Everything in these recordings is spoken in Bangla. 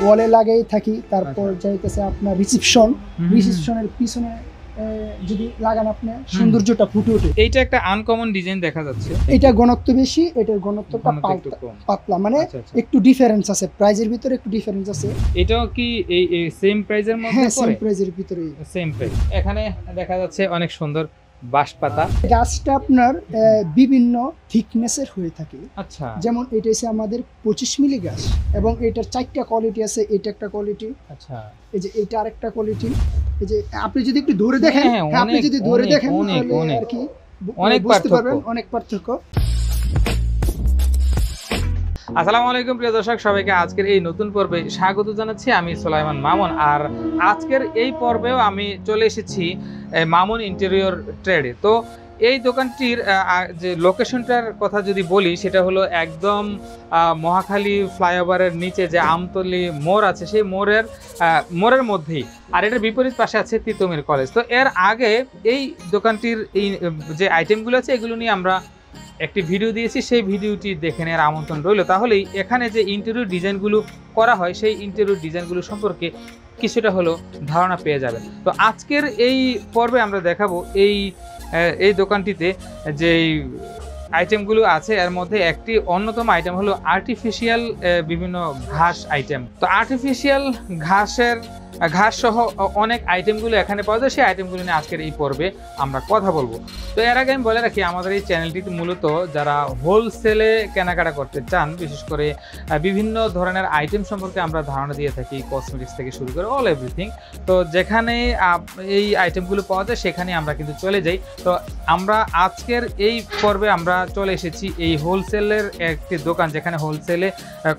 ওয়ালে লাগাই থাকি তারপর যাইতেছে আপনার রিসিপশন রিসিপশনের পিছনে যদি লাগান আপনি সৌন্দর্যটা ফুটে ওঠে। এইটা একটা আনকমন ডিজাইন দেখা যাচ্ছে। এটা ঘনত্ব বেশি এটার ঘনত্বটা ঘনত্ব পাতলা- পাতলা মানে আচ্ছা, আচ্ছা। একটু ডিফারেন্স আছে প্রাইজের ভিতরে একটু ডিফারেন্স আছে। এটাও কি এই সেম প্রাইজের মধ্যে সেম প্রাইজের ভিতরে সেম প্রাইস এখানে দেখা যাচ্ছে অনেক সুন্দর বাঁশপাতা। গাছটা আপনার বিভিন্ন থিকনেসের হয়ে থাকে। আচ্ছা। যেমন এটা হচ্ছে আমাদের পঁচিশ মিলি গাছ এবং এটার চারটা কোয়ালিটি আছে এটা একটা কোয়ালিটি আচ্ছা। এই যে এটা আরেকটা কোয়ালিটি এই যে আপনি যদি একটু ধরে দেখেন হ্যাঁ, হ্যাঁ, আপনি যদি ধরে দেখেন তাহলে আর কি অনেক বুঝতে পারবেন অনেক পার্থক্য। আসসালামু আলাইকুম প্রিয় দর্শক সবাইকে আজকের এই নতুন পর্বে স্বাগত জানাচ্ছি। আমি সোলাইমান মামুন। আর আজকের এই পর্বেও আমি চলে এসেছি মামুন ইন্টেরিয়র ট্রেডে তো এই দোকানটির যে লোকেশনটার কথা যদি বলি, সেটা হলো একদম মহাখালী ফ্লাইওভারের নিচে যে আমতলি মোড় আছে, সেই মোড়ের মোড়ের মধ্যেই। আর এটার বিপরীত পাশে আছে তিতুমির কলেজ তো এর আগে এই দোকানটির এই যে আইটেমগুলো আছে, এগুলো নিয়ে আমরা একটি ভিডিও দিয়েছি, সেই ভিডিওটি দেখে নেওয়ার আমন্ত্রণ রইল। তাহলেই এখানে যে ইন্টেরিয়র ডিজাইনগুলো করা হয়, সেই ইন্টেরিয়র ডিজাইনগুলো সম্পর্কে কিছুটা হলো ধারণা পেয়ে যাবেন। তো আজকের এই পর্বে আমরা দেখাবো এই এই দোকানটিতে যেই আইটেমগুলো আছে, এর মধ্যে একটি অন্যতম আইটেম হলো আর্টিফিশিয়াল বিভিন্ন ঘাস আইটেম তো আর্টিফিশিয়াল ঘাসের ঘাস সহ অনেক আইটেমগুলো এখানে পাওয়া যায়, সেই আইটেমগুলো নিয়ে আজকের এই পর্বে আমরা কথা বলব। তো এর আগে আমি বলে রাখি, আমাদের এই চ্যানেলটিতে মূলত যারা হোলসেলে কেনাকাটা করতে চান, বিশেষ করে বিভিন্ন ধরনের আইটেম সম্পর্কে আমরা ধারণা দিয়ে থাকি কসমেটিক্স থেকে শুরু করে অল এভরিথিং তো যেখানে এই আইটেমগুলো পাওয়া যায়, সেখানে আমরা কিন্তু চলে যাই। তো আমরা আজকের এই পর্বে আমরা চলে এসেছি এই হোলসেলের একটি দোকান, যেখানে হোলসেলে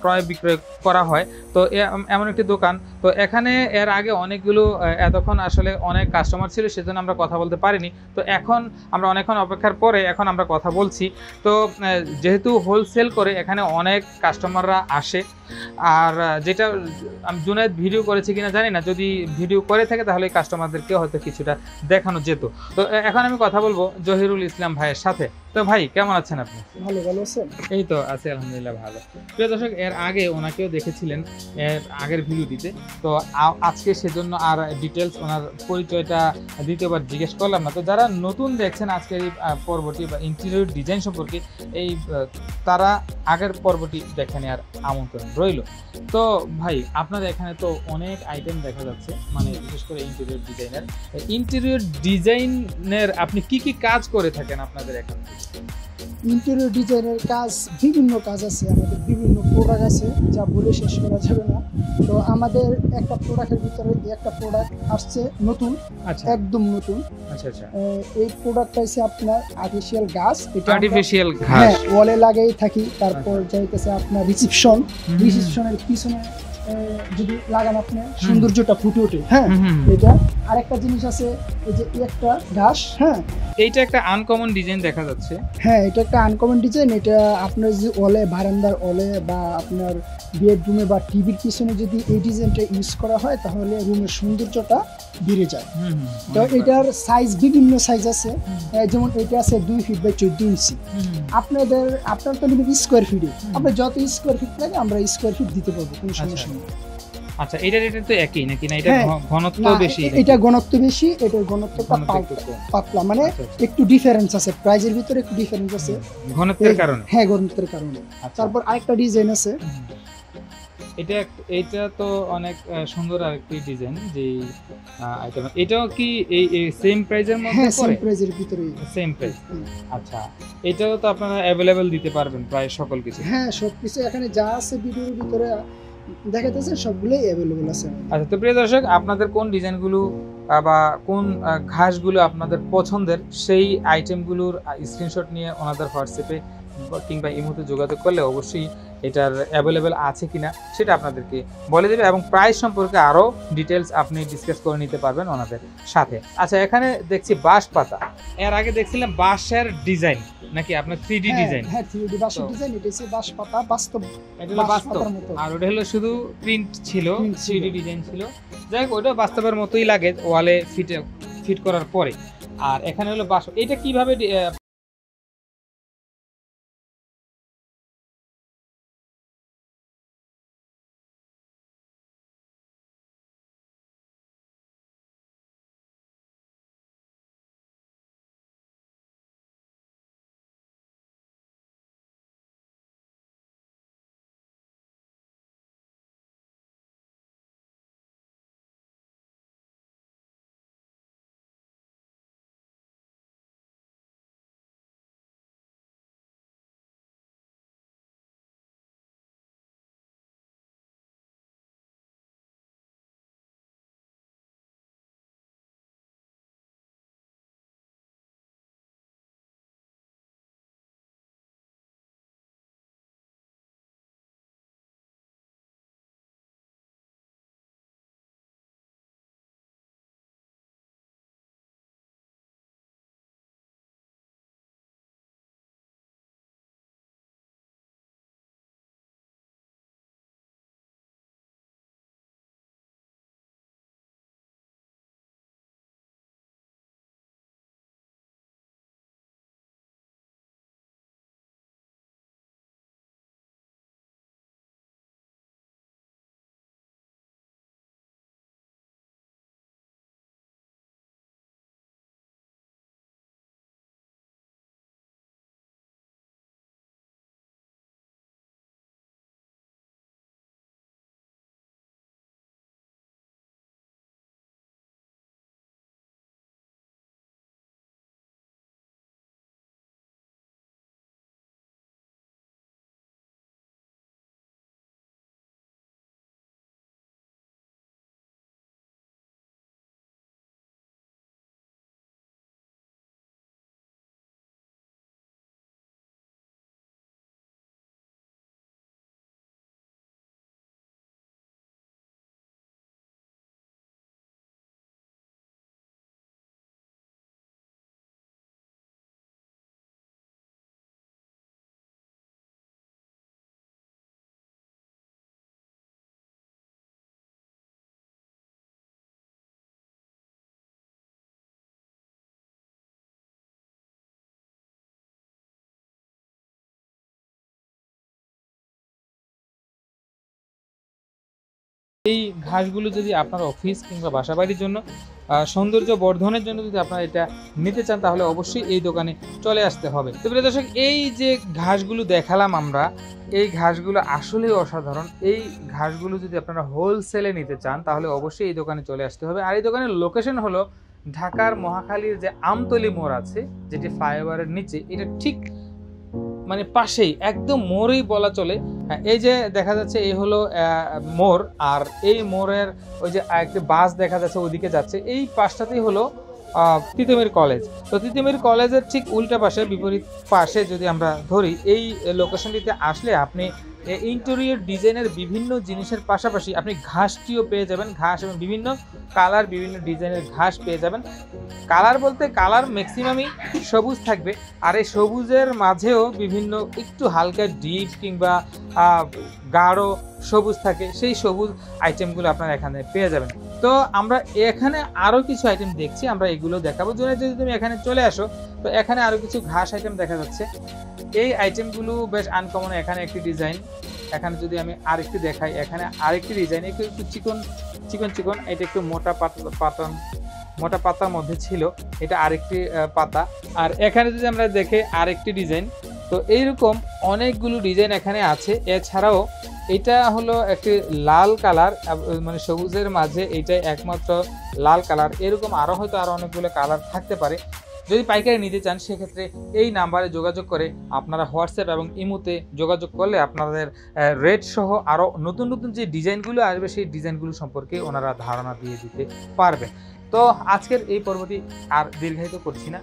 ক্রয় বিক্রয় করা হয়। তো এমন একটি দোকান তো এখানে এর আগে অনেকগুলো এতক্ষণ আসলে অনেক কাস্টমার ছিল, সেজন্য আমরা কথা বলতে পারিনি। তো এখন আমরা অনেকক্ষণ অপেক্ষার পরে এখন আমরা কথা বলছি। তো যেহেতু হোলসেল করে এখানে অনেক কাস্টমাররা আসে, আর যেটা আমি জুনায়দ ভিডিও করেছি কিনা জানি না, যদি ভিডিও করে থাকে তাহলে কাস্টমারদেরকে হয়তো কিছুটা দেখানো যেত। তো এখন আমি কথা বলব জহিরুল ইসলাম ভাইয়ের সাথে। তো ভাই কেমন আছেন আপনি? ভালো ভালো আছেন? এই তো আছে আলহামদুলিল্লাহ ভালো। প্রিয় দর্শক এর আগে ওনাকেও দেখেছিলেন এর আগের ভিডিওটিতে তো আজকে সেজন্য আর ডিটেলস ওনার পরিচয়টা দ্বিতীয়বার জিজ্ঞেস করলাম না। তো যারা নতুন দেখছেন আজকের এই পর্বটি বা ইন্টেরিয়র ডিজাইন সম্পর্কে এই তারা আগের পর্বটি দেখে আর আমন্ত্রণ রইল। তো ভাই আপনাদের এখানে তো অনেক আইটেম দেখা যাচ্ছে মানে বিশেষ করে ইন্টেরিয়র ডিজাইনের ইন্টেরিয়র ডিজাইনের আপনি কি কি কাজ করে থাকেন আপনাদের এখানে? ইন্টেরিয়র ডিজাইনের কাজ বিভিন্ন কাজ আছে আমাদের বিভিন্ন প্রোডাক্ট আছে যা বলে শেষ করা যাবে না। তো আমাদের একটা প্রোডাক্টের ভিতরে একটা প্রোডাক্ট আসছে নতুন আচ্ছা। একদম নতুন। আচ্ছা আচ্ছা। এই প্রোডাক্টটা হচ্ছে আপনার আর্টিফিশিয়াল গাছ এটা আর্টিফিশিয়াল হ্যাঁ ওয়ালে লাগাই থাকি তারপর যাইতেছে আপনার রিসিপশন রিসিপশনের পিছনে যদি লাগান আপনি সৌন্দর্যটা ফুটে ওঠে হ্যাঁ। এটা আরেকটা জিনিস আছে এই যে একটা ঘাস হ্যাঁ? এইটা একটা আনকমন ডিজাইন দেখা যাচ্ছে। হ্যাঁ এটা একটা আনকমন ডিজাইন এটা আপনার যে ওলে বারান্দার ওলে বা আপনার বেডরুমে বা টিভির পিছনে যদি এই ডিজাইনটা ইউজ করা হয় তাহলে রুমের সৌন্দর্যটা বেড়ে যায়। তো এটার সাইজ বিভিন্ন সাইজ আছে। যেমন এটা আছে দুই ফিট বাই চোদ্দ ইঞ্চি আপনাদের আপনার তো নেবেন স্কোয়ার ফিটে আপনার যত স্কোয়ার ফিট লাগে আমরা স্কোয়ার ফিট দিতে পারব কোনো সমস্যা নেই। আচ্ছা এটা তো একই নাকি? না এটা হ্যাঁ। ঘনত্ব বেশি এটা ঘনত্ব বেশি এটার ঘনত্বটা পাতলা মানে আচ্ছা, আচ্ছা। একটু ডিফারেন্স আছে প্রাইজের ভিতরে একটু ডিফারেন্স আছে। ঘনত্বের কারণে। হ্যাঁ ঘনত্বের কারণে। আচ্ছা। তারপর আরেকটা ডিজাইন আছে। এটা এটা তো অনেক সুন্দর আরেকটি ডিজাইন যে আইটেম এটাও কি এই সেম প্রাইজের মধ্যে হ্যাঁ সেম প্রাইজের ভিতরে সেম প্রাইস আচ্ছা এটাও তো আপনারা অ্যাভেলেবেল দিতে পারবেন প্রায় সকল কিছু। হ্যাঁ সবকিছু এখানে যা আছে ভিডিওর ভিতরে দেখাতেছে সবগুলোই অ্যাভেলেবল আছে। আচ্ছা তো প্রিয় দর্শক আপনাদের কোন ডিজাইনগুলো গুলো বা কোন ঘাস ঘাসগুলো আপনাদের পছন্দের সেই আইটেমগুলোর স্ক্রিনশট নিয়ে ওনাদের হোয়াটসঅ্যাপে কিংবা ইমোতে যোগাযোগ করলে অবশ্যই এটার অ্যাভেলেবেল আছে কিনা সেটা আপনাদেরকে বলে দেবে এবং প্রাইস সম্পর্কে আরও ডিটেলস আপনি ডিসকাস করে নিতে পারবেন ওনাদের সাথে। আচ্ছা এখানে দেখছি বাঁশ পাতা। এর আগে দেখছিলাম বাঁশের ডিজাইন নাকি আপনার থ্রি ডি হ্যাঁ, ডিজাইন হ্যাঁ থ্রি ডি বাসের ডিজাইন এটা হচ্ছে বাঁশ পাতা বাস্তব এটা বাস্তব। আর ওটা হলো শুধু প্রিন্ট ছিল থ্রি ডি ডিজাইন ছিল। যাই হোক ওটা বাস্তবের মতোই লাগে ওয়ালে ফিট ফিট করার পরে। আর এখানে হলো বাস এটা কীভাবে এই ঘাসগুলো যদি আপনার অফিস কিংবা বাসাবাড়ির জন্য সৌন্দর্য বর্ধনের জন্য যদি আপনারা এটা নিতে চান, তাহলে অবশ্যই এই দোকানে চলে আসতে হবে। তো প্রিয় দর্শক, এই যে ঘাসগুলো দেখালাম আমরা, এই ঘাসগুলো আসলেই অসাধারণ। এই ঘাসগুলো যদি আপনারা হোলসেলে নিতে চান, তাহলে অবশ্যই এই দোকানে চলে আসতে হবে। আর এই দোকানের লোকেশন হলো ঢাকার মহাখালীর যে আমতলি মোড় আছে, যেটি ফ্লাইওভারের নিচে, এটা ঠিক মানে পাশেই একদম মোরই বলা চলে। হ্যাঁ, এই যে দেখা যাচ্ছে এই হলো মোড় আর এই মোরের ওই যে একটি বাস দেখা যাচ্ছে ওদিকে যাচ্ছে। এই পাশটাতেই হলো তিতুমির কলেজ। তো তিতুমির কলেজের ঠিক উল্টা পাশে বিপরীত পাশে যদি আমরা ধরি এই লোকেশনটিতে আসলে আপনি ইন্টেরিয়র ডিজাইনের বিভিন্ন জিনিসের পাশাপাশি আপনি ঘাসটিও পেয়ে যাবেন, ঘাস এবং বিভিন্ন কালার বিভিন্ন ডিজাইনের ঘাস পেয়ে যাবেন। কালার বলতে কালার ম্যাক্সিমামই সবুজ থাকবে। আর এই সবুজের মাঝেও বিভিন্ন একটু হালকা ডিপ কিংবা গাঢ় সবুজ থাকে, সেই সবুজ আইটেমগুলো আপনারা এখানে পেয়ে যাবেন। তো আমরা এখানে আরও কিছু আইটেম দেখছি, আমরা এগুলো দেখাবো। যদি তুমি এখানে চলে আসো, তো এখানে আরও কিছু ঘাস আইটেম দেখা যাচ্ছে। এই আইটেমগুলো বেশ আনকমন এখানে একটি ডিজাইন এখানে যদি আমি আরেকটি দেখাই, এখানে আরেকটি ডিজাইন একটু একটু চিকন চিকন চিকন, এটা একটু মোটা পাতন মোটা পাতার মধ্যে ছিল, এটা আরেকটি পাতা। আর এখানে যদি আমরা দেখে আরেকটি ডিজাইন তো এইরকম অনেকগুলো ডিজাইন এখানে আছে। এছাড়াও এটা হলো একটি লাল কালার মানে সবুজের মাঝে এইটাই একমাত্র লাল কালার। এরকম আরও হয়তো আরও অনেকগুলো কালার থাকতে পারে। যদি পাইকারি নিতে চান, সেক্ষেত্রে এই নাম্বারে যোগাযোগ করে আপনারা হোয়াটসঅ্যাপ এবং ইমোতে যোগাযোগ করলে আপনাদের রেট সহ আরও নতুন নতুন যে ডিজাইনগুলো আসবে, সেই ডিজাইনগুলো সম্পর্কে ওনারা ধারণা দিয়ে দিতে পারবে তো আজকের এই পর্বটি আর দীর্ঘায়িত করছি না।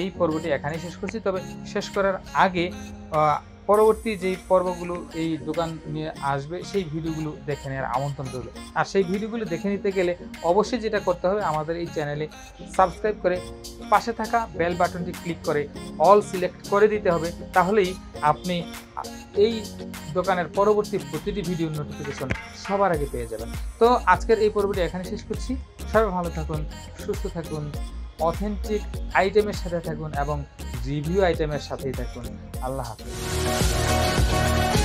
এই পর্বটি এখানেই শেষ করছি। তবে শেষ করার আগে পরবর্তী যেই পর্বগুলো এই দোকান নিয়ে আসবে, সেই ভিডিওগুলো দেখে নেওয়ার আমন্ত্রণ রইল। আর সেই ভিডিওগুলো দেখে নিতে গেলে অবশ্যই যেটা করতে হবে, আমাদের এই চ্যানেলে সাবস্ক্রাইব করে পাশে থাকা বেল বাটনটি ক্লিক করে অল সিলেক্ট করে দিতে হবে। তাহলেই আপনি এই দোকানের পরবর্তী প্রতিটি ভিডিও নোটিফিকেশন সবার আগে পেয়ে যাবেন। তো আজকের এই পর্বটি এখানে শেষ করছি। সবাই ভালো থাকুন, সুস্থ থাকুন। অথেন্টিক আইটেমের সাথে থাকুন এবং রিভিউ আইটেমের সাথেই থাকুন। আল্লাহ হাফিজ।